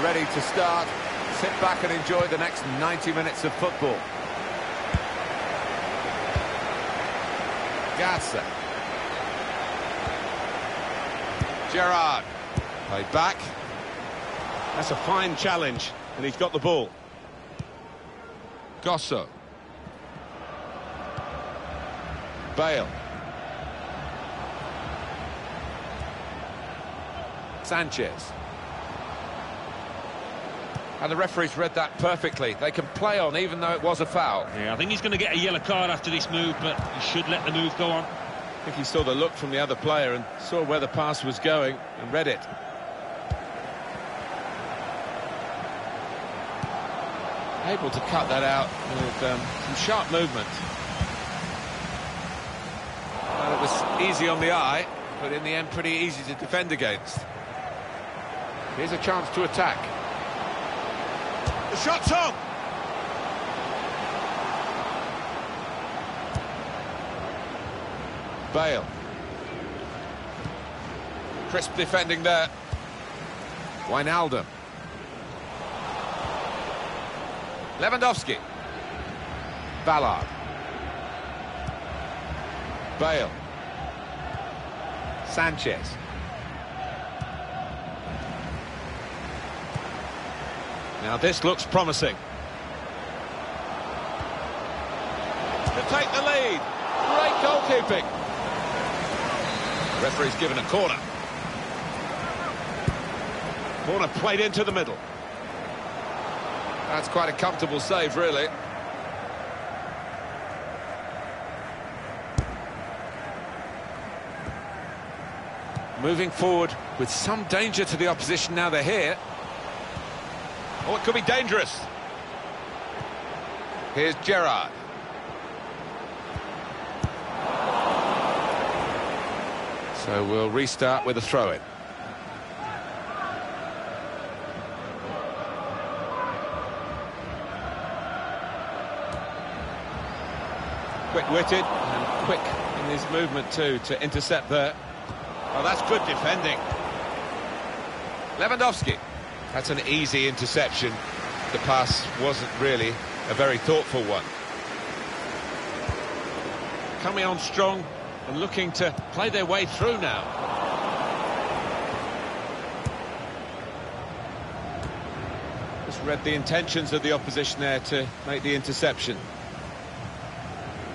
we're ready to start. Sit back and enjoy the next 90 minutes of football. Gazza. Gerrard. Played back. That's a fine challenge, and he's got the ball. Gosso. Bale. Sanchez. And the referee's read that perfectly. They can play on even though it was a foul. Yeah, I think he's going to get a yellow card after this move, but he should let the move go on. I think he saw the look from the other player and saw where the pass was going and read it. Able to cut that out with um, some sharp movement. Well, it was easy on the eye, but in the end pretty easy to defend against. Here's a chance to attack. The shot's on! Bale. Crisp defending there. Wijnaldum. Lewandowski. Ballard. Bale. Sanchez. Now this looks promising. To take the lead. Great goalkeeping. Referee's given a corner. Corner played into the middle. That's quite a comfortable save, really. Moving forward with some danger to the opposition now they're here. Oh, it could be dangerous. Here's Gerrard. So we'll restart with a throw-in. Quick-witted and quick in his movement too to intercept there. Oh, that's good defending. Lewandowski. That's an easy interception. The pass wasn't really a very thoughtful one. Coming on strong and looking to play their way through now. Just read the intentions of the opposition there to make the interception.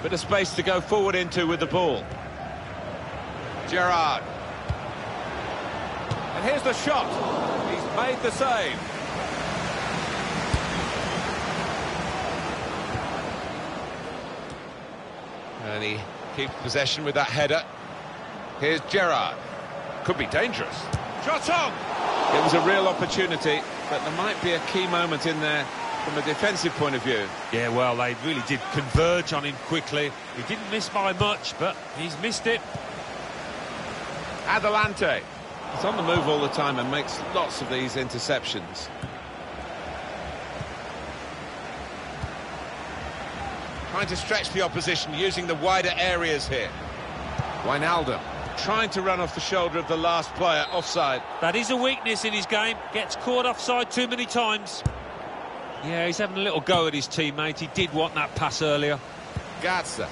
Bit of space to go forward into with the ball. Gerrard. And here's the shot. He's made the save. And he keeps possession with that header. Here's Gerrard. Could be dangerous. Shot on! It was a real opportunity, but there might be a key moment in there from a defensive point of view. Yeah, well, they really did converge on him quickly. He didn't miss by much, but he's missed it. Adelante. He's on the move all the time and makes lots of these interceptions. Trying to stretch the opposition using the wider areas here. Wijnaldum. Trying to run off the shoulder of the last player, offside. That is a weakness in his game. Gets caught offside too many times. Yeah, he's having a little go at his teammate. He did want that pass earlier. Gazza.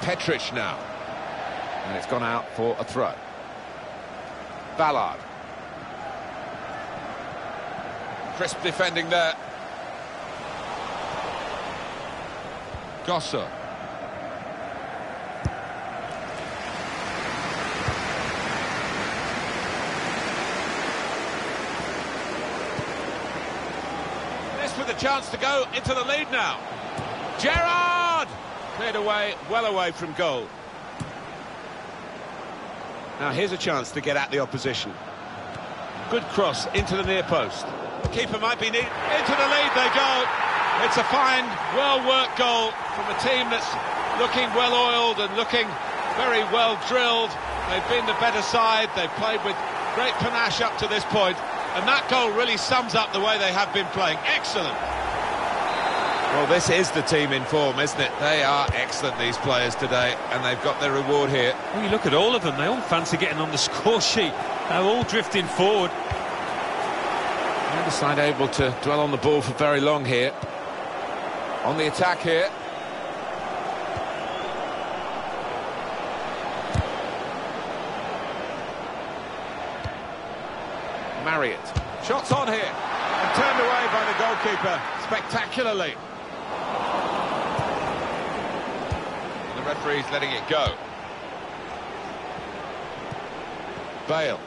Petric now. And it's gone out for a throw. Ballard. Crisp defending there. Gosser. This with a chance to go into the lead now. Gerrard! Cleared away, well away from goal. Now here's a chance to get at the opposition. Good cross into the near post. The keeper might be into the lead they go. It's a fine, well-worked goal from a team that's looking well-oiled and looking very well drilled. They've been the better side. They've played with great panache up to this point, and that goal really sums up the way they have been playing. Excellent. Well, this is the team in form, isn't it? They are excellent, these players today, and they've got their reward here. Well, you look at all of them, they all fancy getting on the score sheet. They're all drifting forward. Neither side able to dwell on the ball for very long here. On the attack here. Marriott. Shots on here, and turned away by the goalkeeper spectacularly. The referee's letting it go. Bale.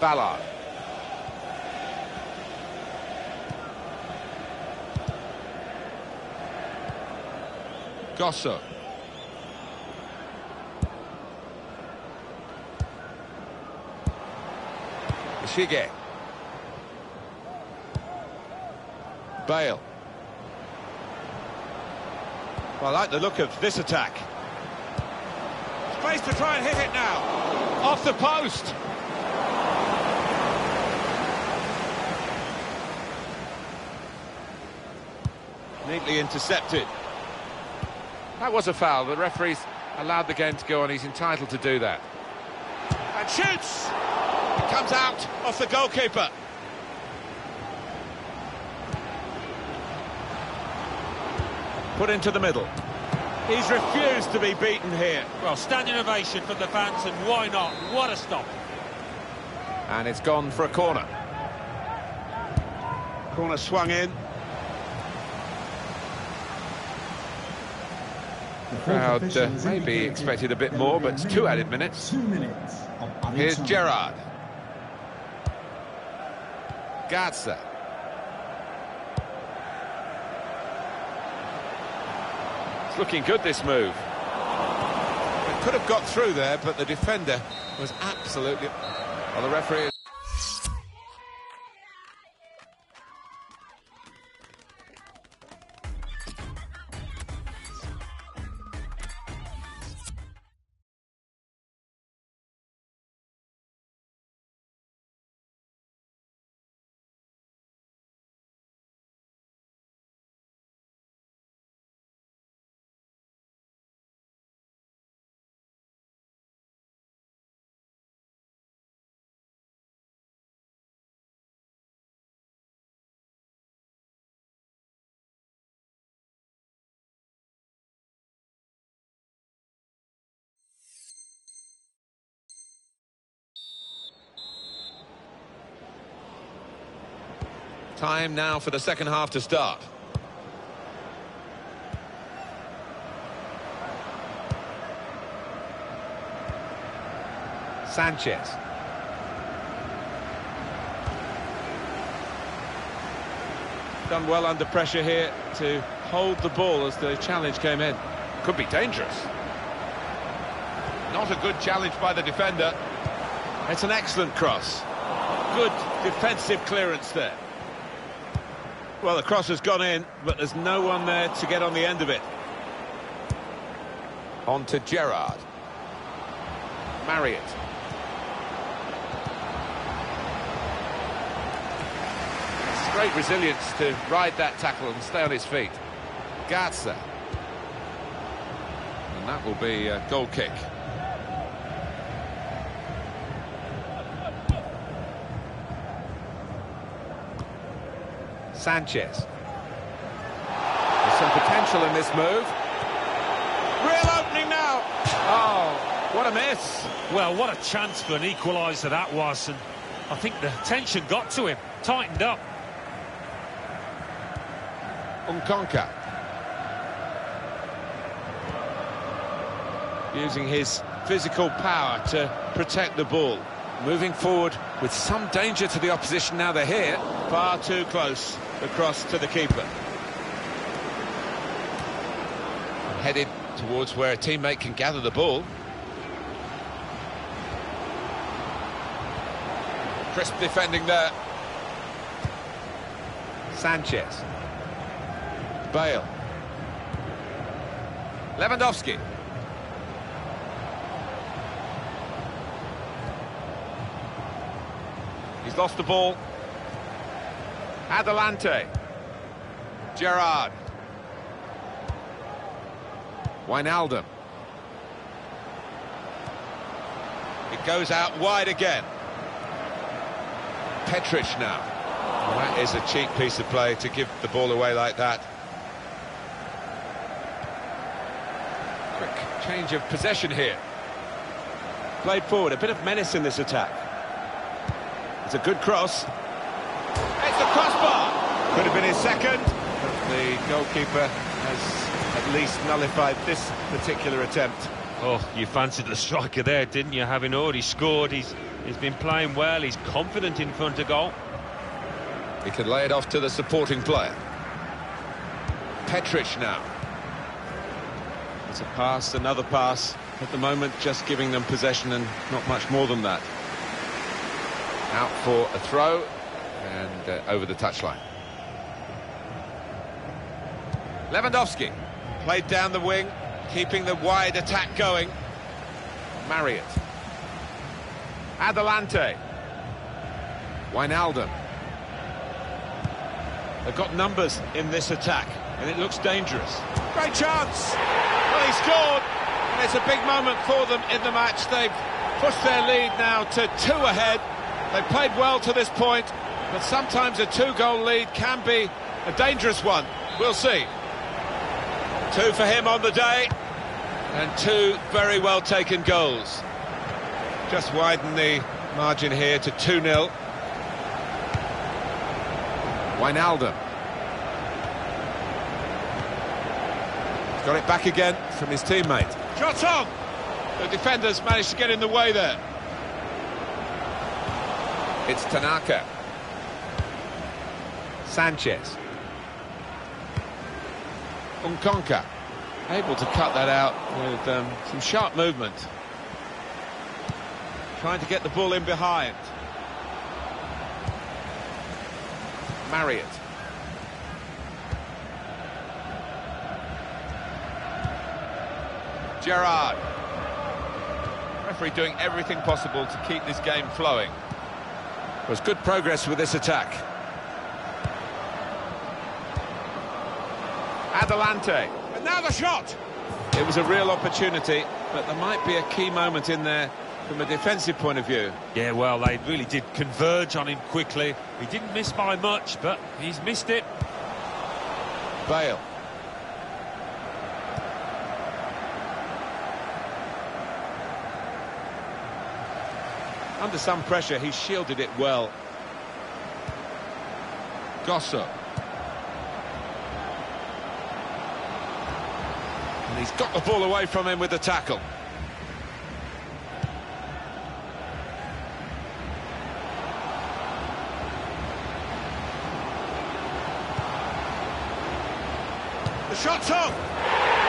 Ballard. Gosso. Shige. Bale. Well, I like the look of this attack. Space to try and hit it now. Off the post. Neatly intercepted. That was a foul. The referee's allowed the game to go on. He's entitled to do that. And shoots! It comes out off the goalkeeper. Put into the middle. He's refused to be beaten here. Well, standing ovation from the fans, and why not? What a stop. And it's gone for a corner. Corner swung in. Crowd uh, maybe expected a bit more, but it's two added minutes. Two minutes Here's time. Gerrard. Garza. Looking good, this move. It could have got through there, but the defender was absolutely... Well, the referee... Time now for the second half to start. Sanchez. Done well under pressure here to hold the ball as the challenge came in. Could be dangerous. Not a good challenge by the defender. It's an excellent cross. Good defensive clearance there. Well, the cross has gone in, but there's no one there to get on the end of it. On to Gerrard. Marriott. It's great resilience to ride that tackle and stay on his feet. Garza. And that will be a goal kick. Sanchez. There's some potential in this move. Real opening now. Oh, what a miss. Well, what a chance for an equaliser that was, and I think the tension got to him, tightened up. Unkonka. Using his physical power to protect the ball. Moving forward with some danger to the opposition now they're here. Far too close. The cross to the keeper. Headed towards where a teammate can gather the ball. Crisp defending there. Sanchez. Bale. Lewandowski. He's lost the ball. Adelante. Gerrard. Wijnaldum. It goes out wide again. Petric now. That is a cheap piece of play to give the ball away like that. Quick change of possession here. Played forward, a bit of menace in this attack. It's a good cross. It's the crossbar! Could have been his second, but the goalkeeper has at least nullified this particular attempt. Oh, you fancied the striker there, didn't you? Having already scored, he's he's been playing well. He's confident in front of goal. He can lay it off to the supporting player. Petric now. It's a pass, another pass. At the moment, just giving them possession and not much more than that. Out for a throw and uh, over the touchline. Lewandowski played down the wing, keeping the wide attack going. Marriott. Adelante. Wijnaldum. They've got numbers in this attack, and it looks dangerous. Great chance! Well, he scored, and it's a big moment for them in the match. They've pushed their lead now to two ahead. They've played well to this point, but sometimes a two-goal lead can be a dangerous one. We'll see. Two for him on the day, and two very well taken goals. Just widen the margin here to 2-0. Wijnaldum. He's got it back again from his teammate. Shot on! The defenders managed to get in the way there. It's Tanaka. Sanchez. Unkonka able to cut that out with um, some sharp movement. Trying to get the ball in behind. Marriott. Gerrard. Referee doing everything possible to keep this game flowing. Was good progress with this attack. Adelante. And now the shot! It was a real opportunity, but there might be a key moment in there from a defensive point of view. Yeah, well, they really did converge on him quickly. He didn't miss by much, but he's missed it. Bale. Under some pressure, he shielded it well. Gosso. And he's got the ball away from him with the tackle. The shot's off!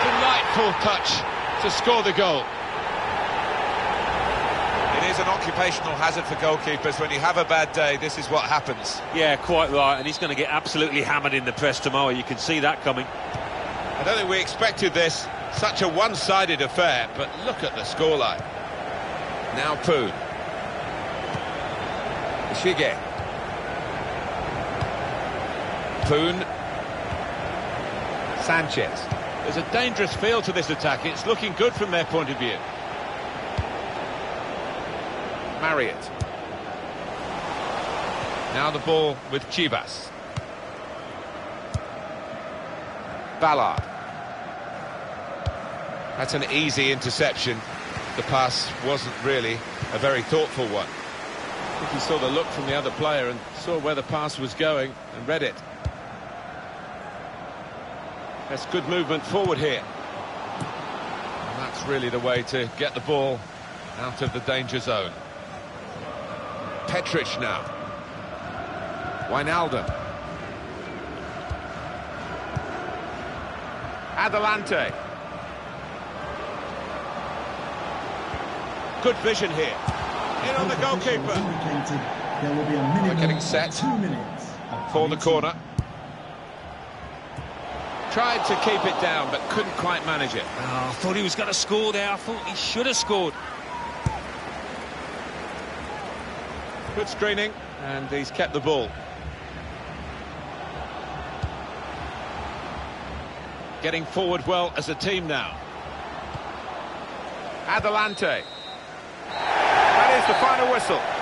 Delightful touch to score the goal. Is an occupational hazard for goalkeepers. When you have a bad day, this is what happens. Yeah, quite right, and he's going to get absolutely hammered in the press tomorrow. You can see that coming. I don't think we expected this. Such a one-sided affair, but look at the scoreline. Now Poon. Ishige. Poon. Sanchez. There's a dangerous feel to this attack. It's looking good from their point of view. Marriott. Now the ball with Chivas. Ballard. That's an easy interception. The pass wasn't really a very thoughtful one. I think he saw the look from the other player and saw where the pass was going and read it. That's good movement forward here. And that's really the way to get the ball out of the danger zone. Petric now. Wijnaldum. Adelante. Good vision here. In on the goalkeeper. There will be a minimum getting set two minutes For the corner. Tried to keep it down, but couldn't quite manage it. Oh, I thought he was going to score there. I thought he should have scored. Good screening. And he's kept the ball. Getting forward well as a team now. Adelante. That is the final whistle.